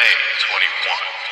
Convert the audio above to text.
May 21.